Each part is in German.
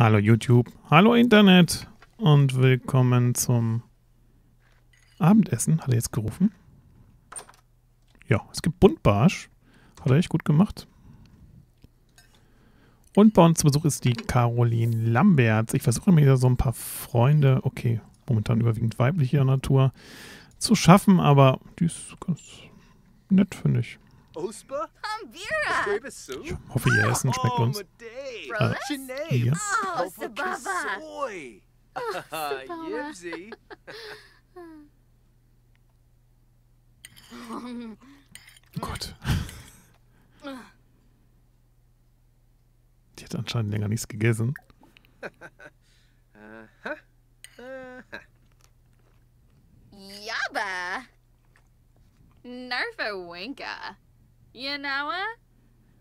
Hallo YouTube, hallo Internet und willkommen zum Abendessen. Hat er jetzt gerufen? Ja, es gibt Buntbarsch. Hat er echt gut gemacht. Und bei uns zu Besuch ist die Caroline Lamberts. Ich versuche mir so ein paar Freunde, okay, momentan überwiegend weiblicher Natur, zu schaffen, aber die ist ganz nett, finde ich. Ospa? Hamvira! Ich hoffe, ihr Essen schmeckt Oh, uns. Rolas? Ihr? Oh, Sababa! Soy. Yibsy. Oh Gott. Die hat anscheinend länger nichts gegessen. Yaba! Narfa Winka. Yanawa?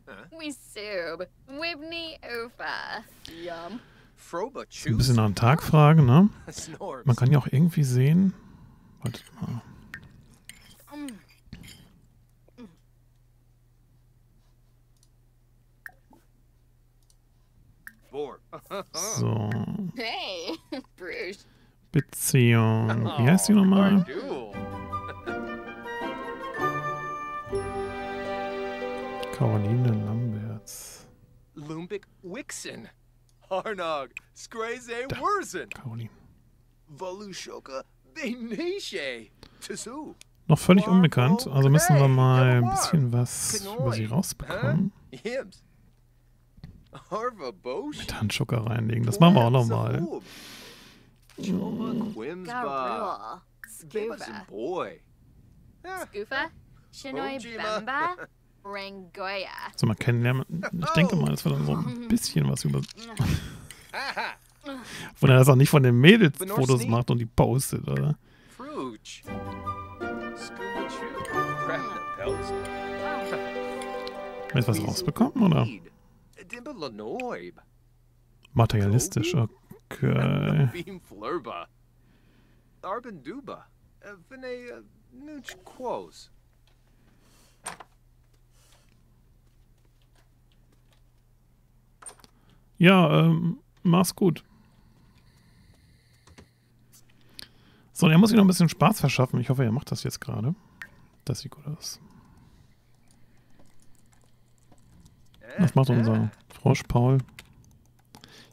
Huh? We sub. Wibney Ufa. Yum. Ein bisschen nach dem Tag fragen, ne? Man kann ja auch irgendwie sehen. Wartet mal. So. Hey, Bruce. Beziehung. Wie heißt die nochmal? Lumbik Wixen. Harnog. Skraze. Wurzen. Caroline. Valushoka Benishe. Tisu. Noch völlig unbekannt. Also müssen wir mal ein bisschen was über sie rausbekommen. Mit Handschucker reinlegen. Das machen wir auch nochmal. Choma Quimsba. Garul. Give us a Scoofa. boy. Ah, Scoofa. Shinoi. Bamba. Rangoya. So mal kennenlernen. Ich denke mal, dass wir dann so ein bisschen was über. Wenn er das auch nicht von den Mädels Fotos macht und die postet, oder? Willst du was rausbekommen, oder? Materialistisch, okay. Arbenduba. Vene Nuch Quos. Ja, ähm, mach's gut. So, und er muss sich noch ein bisschen Spaß verschaffen. Ich hoffe, er macht das jetzt gerade. Das sieht gut aus. Was macht unser Frosch Paul?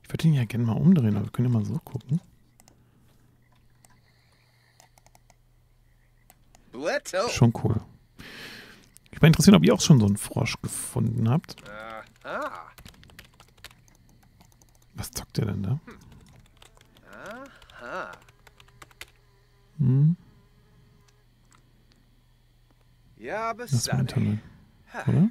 Ich würde ihn ja gerne mal umdrehen, aber wir können ja mal so gucken. Schon cool. Ich bin interessiert, ob ihr auch schon so einen Frosch gefunden habt. Aha. Was zockt ihr denn da? Aha. Hm, Ja, das ist im Basane. Internet, oder?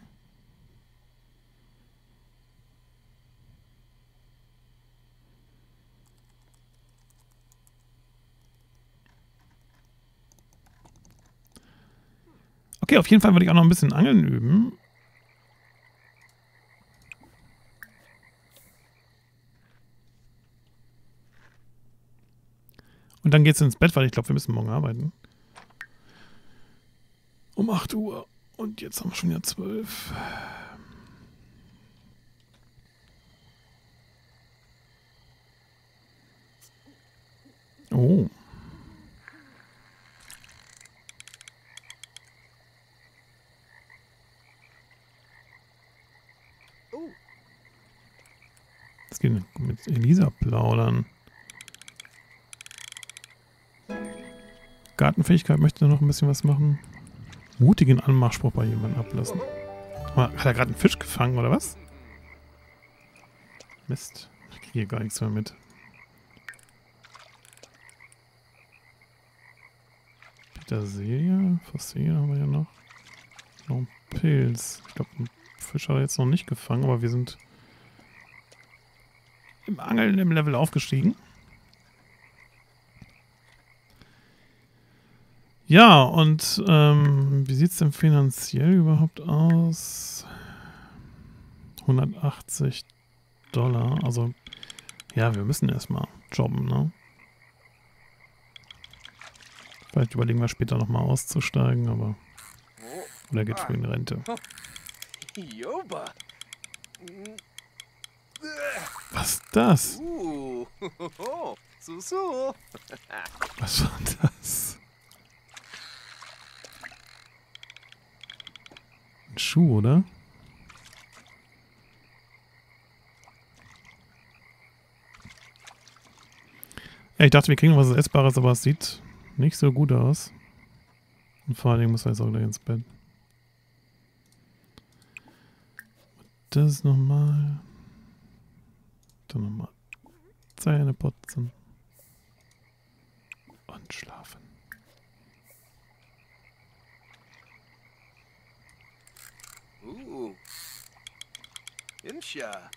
Okay, auf jeden Fall würde ich auch noch ein bisschen Angeln üben. Und dann geht's ins Bett, weil ich glaube, wir müssen morgen arbeiten. Um 8 Uhr. Und jetzt haben wir schon wieder 12. Oh. Oh. Das geht mit Elisa plaudern. Gartenfähigkeit möchte noch ein bisschen was machen. Mutigen Anmachspruch bei jemandem ablassen. Hat er gerade einen Fisch gefangen oder was? Mist. Ich kriege hier gar nichts mehr mit. Petersilie, Fossilien haben wir ja noch. Noch ein Pilz. Ich glaube, einen Fisch hat er jetzt noch nicht gefangen, aber wir sind im Angeln im Level aufgestiegen. Ja, und ähm, wie sieht es denn finanziell überhaupt aus? 180 Dollar. Also, ja, wir müssen erstmal jobben, ne? Vielleicht überlegen wir später nochmal auszusteigen, aber. Oder geht früh in Rente. Was ist das? So. Was war das? Ein Schuh, oder? Ich dachte, wir kriegen was Essbares, aber es sieht nicht so gut aus. Und vor allen Dingen muss er jetzt auch gleich ins Bett. Das nochmal. Dann nochmal Zähne putzen. Und schlafen. Insha.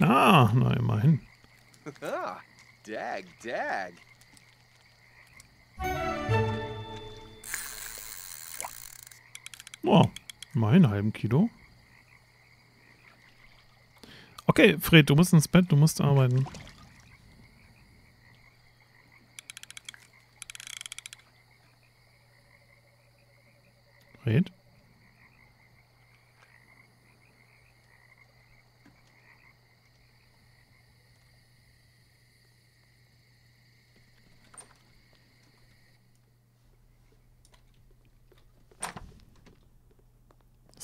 Ah, na immerhin. Ah, dag, dag. Oh, einen halben Kilo. Okay, Fred, du musst ins Bett, du musst arbeiten. Fred?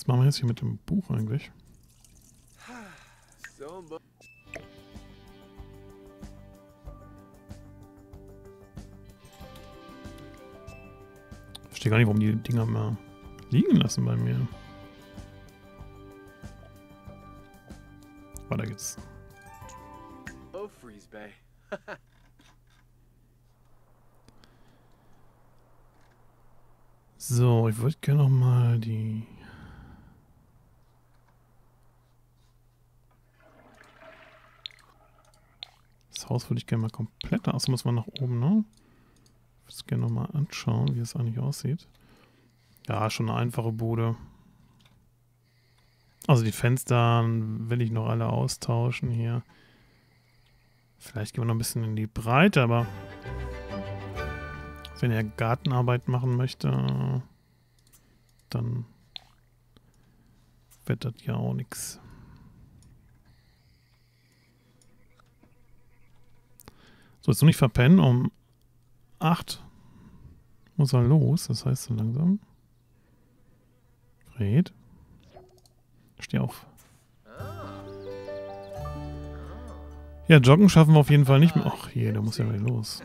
Was machen wir jetzt hier mit dem Buch eigentlich? Mu- Verstehe gar nicht, warum die Dinger mal liegen lassen bei mir. Weiter geht's. Oh, Freeze Bay. So, ich würde gerne noch mal die... Haus würde ich gerne mal komplett... Achso, muss man nach oben, ne? Ich würde es gerne noch mal anschauen, wie es eigentlich aussieht. Ja, schon eine einfache Bude. Also die Fenster will ich noch alle austauschen hier. Vielleicht gehen wir noch ein bisschen in die Breite, aber wenn er Gartenarbeit machen möchte, dann wird das ja auch nichts. So, jetzt noch nicht verpennen. Um 8 muss er los. Das heißt so langsam. Fred. Steh auf. Ja, joggen schaffen wir auf jeden Fall nicht mehr. Ach je, der muss ja wieder los.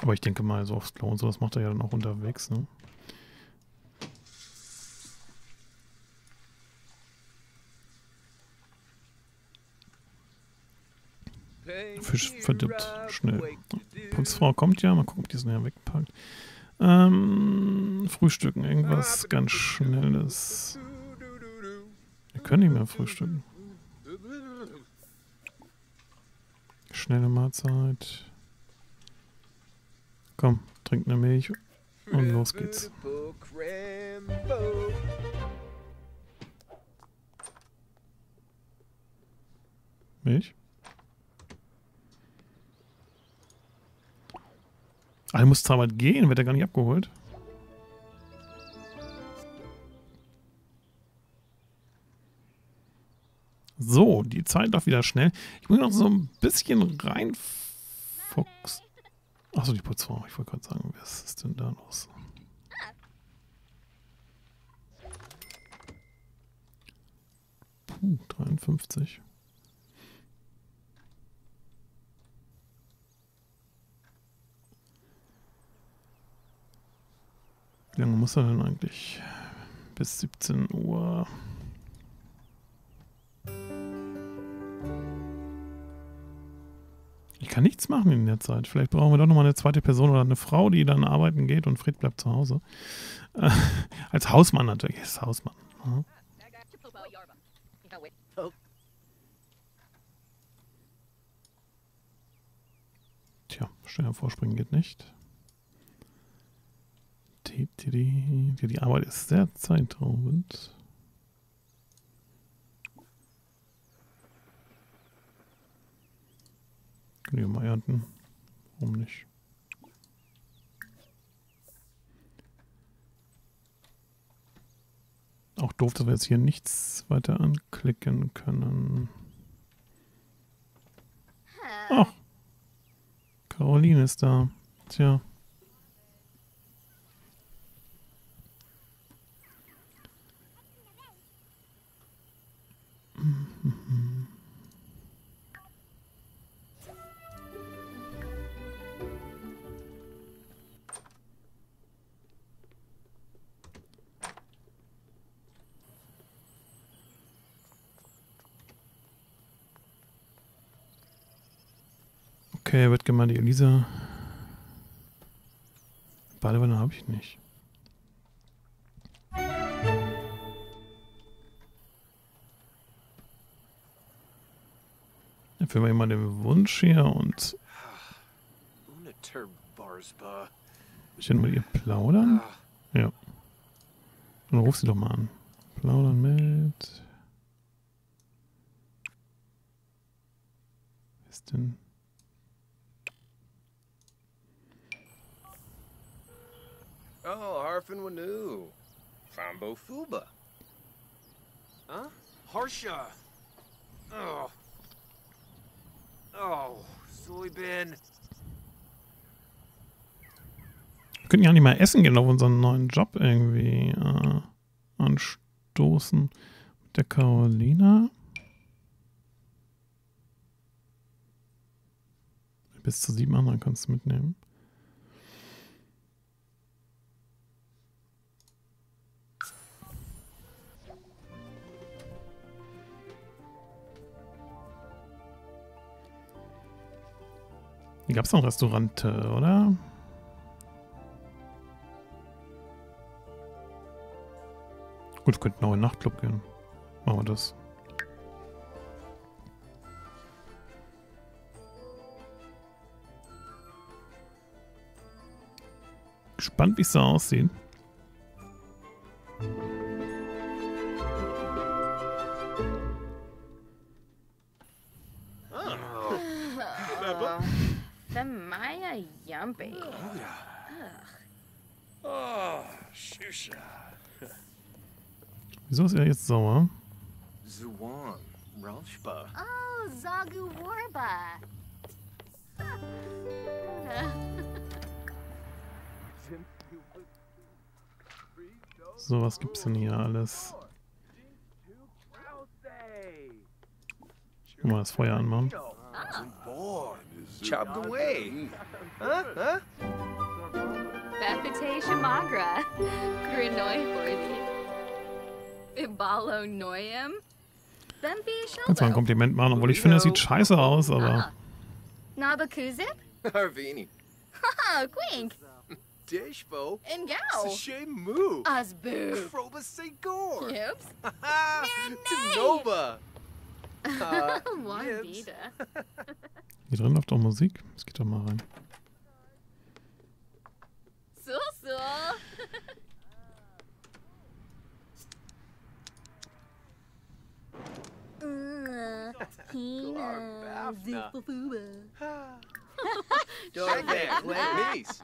Aber ich denke mal, so aufs Klo und so, das macht er ja dann auch unterwegs, ne? Fisch verdirbt schnell. Putzfrau kommt ja, mal gucken, ob die es nachher wegpackt. Ähm, frühstücken, irgendwas ganz Schnelles. Wir können nicht mehr frühstücken. Schnelle Mahlzeit. Komm, trink eine Milch und los geht's. Milch? Ah, er muss zur Arbeit gehen, wird er gar nicht abgeholt. So, die Zeit läuft wieder schnell. Ich muss noch so ein bisschen reinfuchsen. Achso, die Putzfrau. Ich wollte gerade sagen, was ist denn da los? Puh, 53. Wie lange muss er denn eigentlich? Bis 17 Uhr. Ich kann nichts machen in der Zeit. Vielleicht brauchen wir doch nochmal eine zweite Person oder eine Frau, die dann arbeiten geht und Fred bleibt zu Hause. Äh, als Hausmann natürlich. Ist Hausmann. Ja. Tja, schneller vorspringen geht nicht. Die, die Arbeit ist sehr zeitraubend. Können wir mal ernten. Warum nicht? Auch doof, dass wir jetzt hier nichts weiter anklicken können. Ach. Caroline ist da. Tja. Okay, wird gemeint, die Elisa. Badewanne habe ich nicht. Erfüllen wir mal den Wunsch hier und ich will mit ihr plaudern. Ja. Dann ruf sie doch mal an. Plaudern mit. Wer ist denn? Oh, Harfin Wanu. Fambo Fuba. Huh? Harsha. Oh. Oh, Soybin. Wir können ja nicht mal essen gehen auf unseren neuen Job irgendwie äh, anstoßen. Mit der Carolina. Bis zu sieben anderen kannst du mitnehmen. Hier gab es noch ein Restaurant, äh, oder? Gut, wir könnten auch in den Nachtclub gehen. Machen wir das. Gespannt, wie es da aussieht. Wieso ist er jetzt sauer? Zuwan. Ralshba. Oh, Zagu Warba. So, was gibt's denn hier alles? Guck mal, das Feuer anmachen. Chopped away. Huh? Huh? Bethate Shamagra. Grinoi Noyam. Bembi Kannst mal ein. Kompliment machen, obwohl ich finde, es sieht scheiße aus, aber Nabakuzip? Harvini. Oh, Quink. Dishbo. And Gao. Sashay Moo. Osboo. Kroba Segor. Oops. Nova. Hier drin läuft auch Musik. Es geht doch mal rein. So, so. Bafna. Dog Shaggy. there. Peace.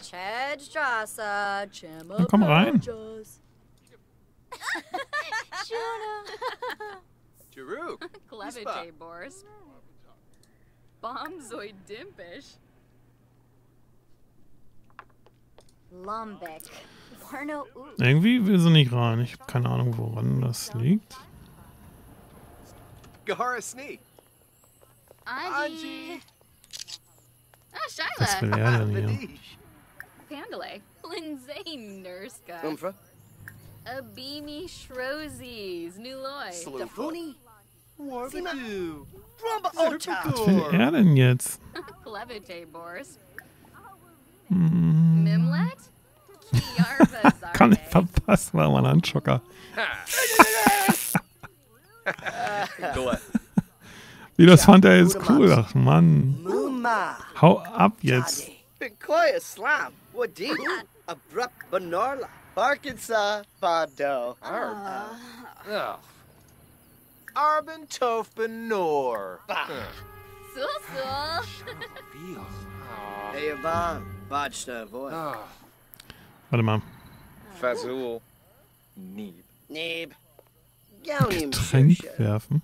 Chad Jasa, Na, komm rein. Jaruk. Clemente Boris. Bombzoid Dimpish. U. Irgendwie will sie nicht rein. Ich habe keine Ahnung, woran das liegt. Gahara Snee. Anji. Anji. Oh, Was will Shyla. er denn hier? Vadish. Pandale. Lindsay Nurska. Umfra. Abimi Shrozes. Nuloy. Dafuni. Warbadoo. Rumba Was will er denn jetzt? Clemente Boris. Hm, Mimlet. Kiarva kann ich Zarde. verpassen, war mal ein Handschocker. Go ahead. Wie das fand er jetzt cool. Ach Mann. Muma. Hau ab jetzt. Wadi. Abrupt Banorla. Arkansas. Bado. Arbin Tof Benor. So, so. Feel. Hey, Yvonne. Bajna, boy. Oh. Warte mal. Fazul. Neeb. Gaunim Getränk werfen.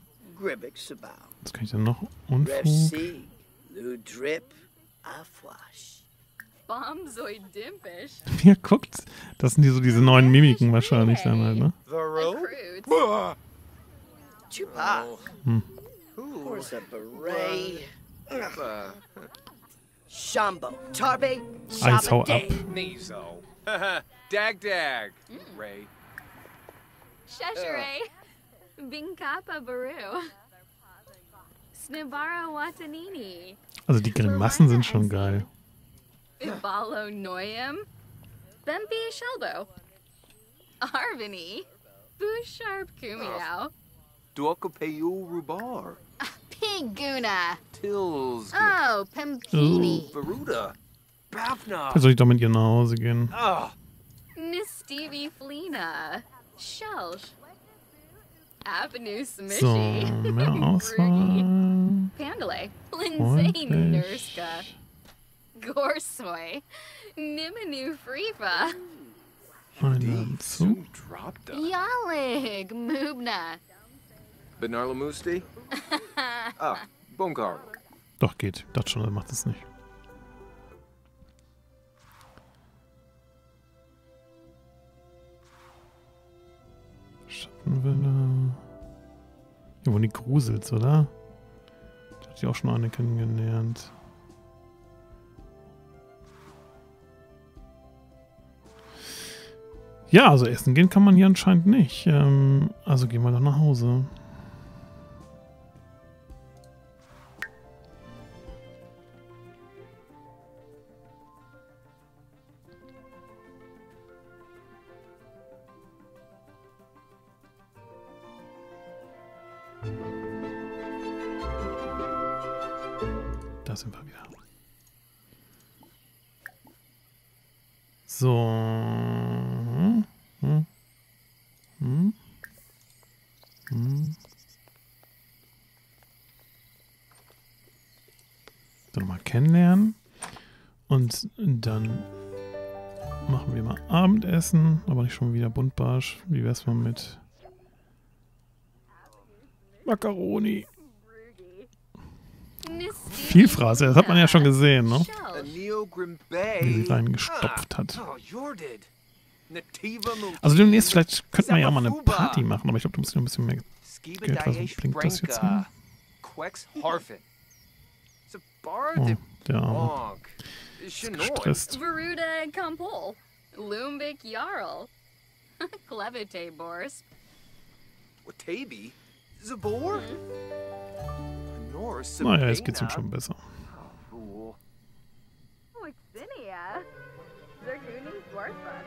Was kann ich denn noch? Unfug. Mir guckt. Das sind die so diese neuen Mimiken wahrscheinlich dann halt, ne? Uh, Shambo. Tarbe. Eis, hau ab. Dag dag. Ray. Sheshere. Binkapa Baru. Snibara Watanini. Also die Grimassen sind schon geil. Ibalo Noyam. Bempi Shelbo. Arvini. Busharp Kumiao. Duokapeyu Rubar. Piguna. Tills. Oh, Pampini. Varuda. Bafna. Jetzt soll ich doch mit ihr nach Hause gehen. Ah. Nistivi Flina. Shelsh. Avenue So, Smishy. mehr Auswahl. Pandale. Lindsay. Nurska. Gorsoy. Nimanu Frifa. Einladen zu. Yalig. Mubna. Benarla Musti? Ah, Bonkar. Doch, geht. Das schon, er macht es nicht. Hier wohnen die Grusels, oder? Da hat ich auch schon eine kennengelernt. Ja, also essen gehen kann man hier anscheinend nicht. Ähm, also gehen wir doch nach Hause. Dann machen wir mal Abendessen, aber nicht schon wieder Buntbarsch. Wie wär's mal mit Macaroni? Vielfraße, das hat man ja schon gesehen, ne? Wie sie reingestopft hat. Also demnächst, vielleicht könnten wir ja mal eine Party machen, aber ich glaube, du musst noch ein bisschen mehr. Geld, was Daesh blinkt das jetzt. Zabar Oh, de der Arme. Gestresst. Veruda Kampol. Lumbik Jarl. Clevite Bors. Watabi. Zabor. Nor Naja, jetzt geht's ihm schon besser. Wixinia. Zerguni Dwarfa.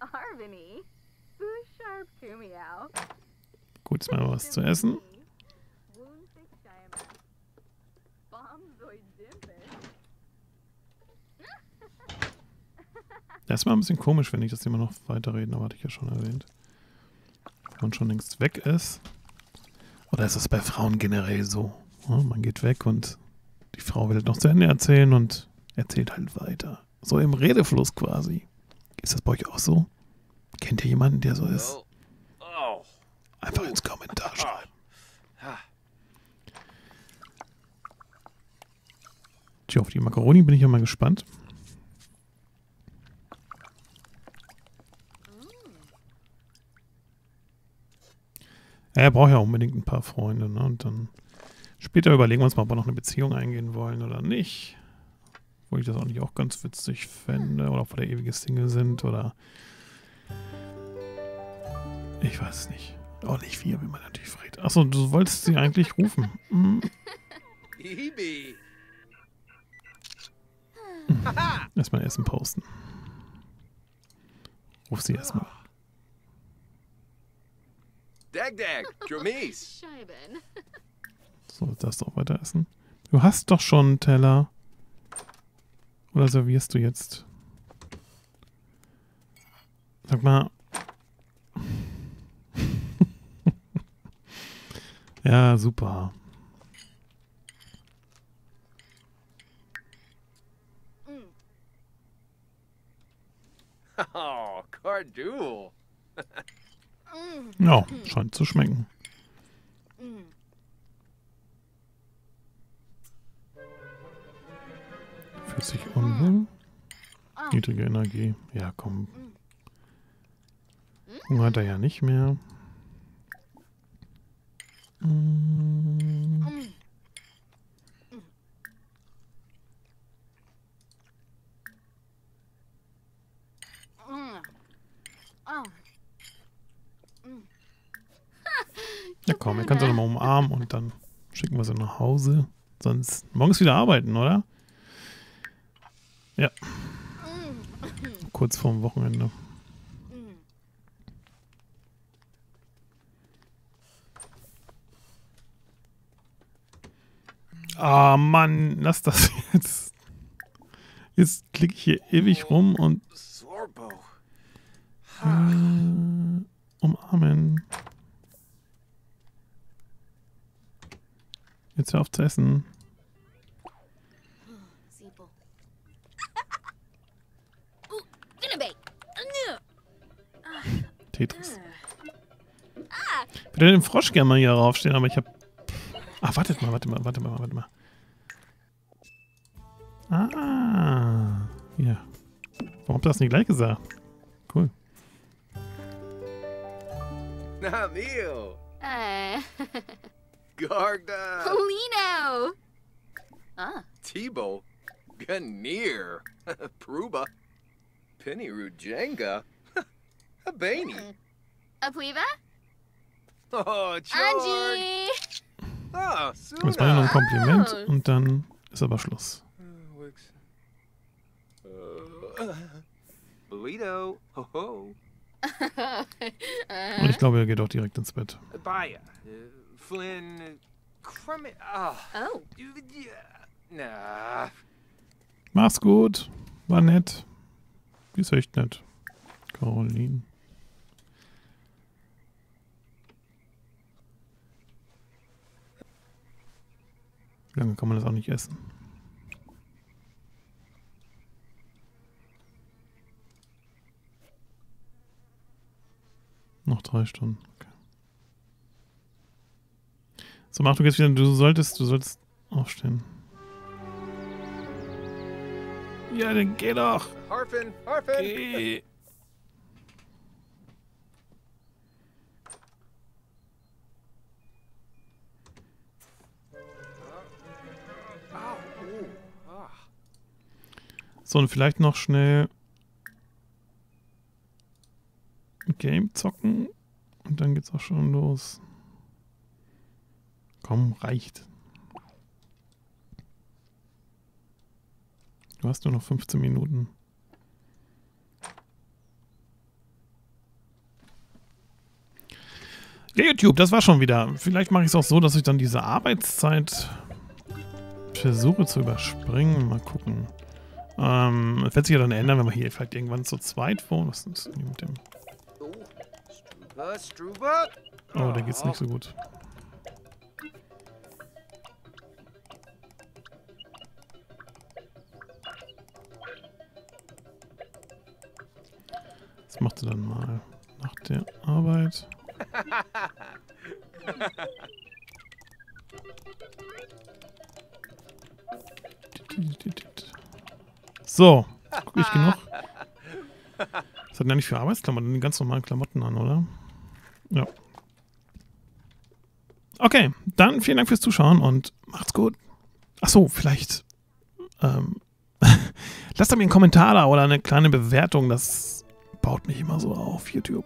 Arvini. Busharp Kumiao. Gut, jetzt mal was zu essen. Bombzoid Dimpish. Das ist mal ein bisschen komisch, wenn ich das immer noch weiterreden, aber hatte ich ja schon erwähnt. Wenn man schon längst weg ist. Oder ist das bei Frauen generell so? Man geht weg und die Frau will noch zu Ende erzählen und erzählt halt weiter. So im Redefluss quasi. Ist das bei euch auch so? Kennt ihr jemanden, der so ist? Einfach ins Kommentar schreiben. Tja, auf die Macaroni bin ich ja mal gespannt. Ja, er braucht ja unbedingt ein paar Freunde, ne? Und dann später überlegen wir uns mal, ob wir noch eine Beziehung eingehen wollen oder nicht. Wo ich das auch nicht auch ganz witzig fände. Oder ob wir der ewige Single sind oder. Ich weiß es nicht. Auch nicht wir, wie man natürlich fragt. Achso, du wolltest sie eigentlich rufen. Hm. Ibi. Erstmal Essen posten. Ruf sie erstmal. Dag Dag. Dromis. Scheiben. So, darfst du auch weiter essen. Du hast doch schon einen Teller. Oder servierst du jetzt? Sag mal. ja, super. Oh, Cardul. Ja, scheint zu schmecken. Fühlt sich unwohl. Niedrige Energie. Ja, komm. Hunger hat er ja nicht mehr. Mm, Ja, komm, er kann sie nochmal umarmen und dann schicken wir sie nach Hause. Sonst morgens wieder arbeiten, oder? Ja. Kurz vorm Wochenende. Ah, Mann, lass das jetzt. Jetzt klicke ich hier ewig rum und äh, umarmen. Jetzt hör auf zu essen. Tetris. Ich würde den Frosch gerne mal hier raufstehen, aber ich habe. Ah, wartet mal, warte mal, warte mal, warte mal. Ah, ja. Warum habt ihr das nicht gleich gesagt? Cool. Namil. Uh, Garda. Polino. Ah, Tebow. Ganir. Pruba. Penny Rujenga. Habani. Apliva. Oh, George. Angie. Oh, Das war ja noch ein Suna. Kompliment und dann ist aber Schluss. Uh, Bolito. Ho ho. Und ich glaube, er geht auch direkt ins Bett. Baya. Flynn. uh, Crummit. Ah. Oh. Nah. Mach's gut. War nett. Die ist echt nett. Caroline. Lange kann man das auch nicht essen. Noch drei Stunden. Okay. So, mach du jetzt wieder. Du solltest, du solltest aufstehen. Ja, dann geh doch. Harfin. Harfin. Geh. So, und vielleicht noch schnell ein Game zocken. Und dann geht's auch schon los. Komm, reicht. Du hast nur noch 15 Minuten. Ja, YouTube, das war schon wieder. Vielleicht mache ich es auch so, dass ich dann diese Arbeitszeit versuche zu überspringen. Mal gucken. Ähm, das wird sich ja dann ändern, wenn wir hier vielleicht irgendwann zu zweit wohnen. Was ist denn mit dem? Oh. Oh, da geht's nicht so gut. Das macht sie dann mal nach der Arbeit. So, guck ich genug. Was hat denn nicht für Arbeitsklamotten? Die ganz normalen Klamotten an, oder? Ja. Okay, dann vielen Dank fürs Zuschauen und macht's gut. Ach so, vielleicht ähm, lasst da mir einen Kommentar da oder eine kleine Bewertung. Das mich immer so auf YouTube.